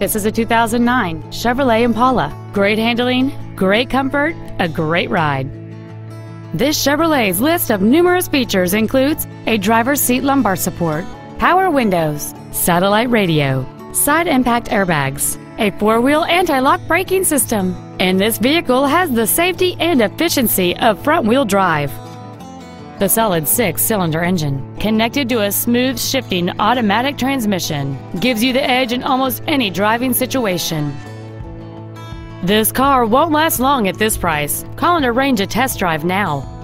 This is a 2009 Chevrolet Impala. Great handling, great comfort, a great ride. This Chevrolet's list of numerous features includes a driver's seat lumbar support, power windows, satellite radio, side impact airbags, a four-wheel anti-lock braking system, and this vehicle has the safety and efficiency of front-wheel drive. The solid six-cylinder engine, connected to a smooth shifting automatic transmission, gives you the edge in almost any driving situation. This car won't last long at this price. Call and arrange a test drive now.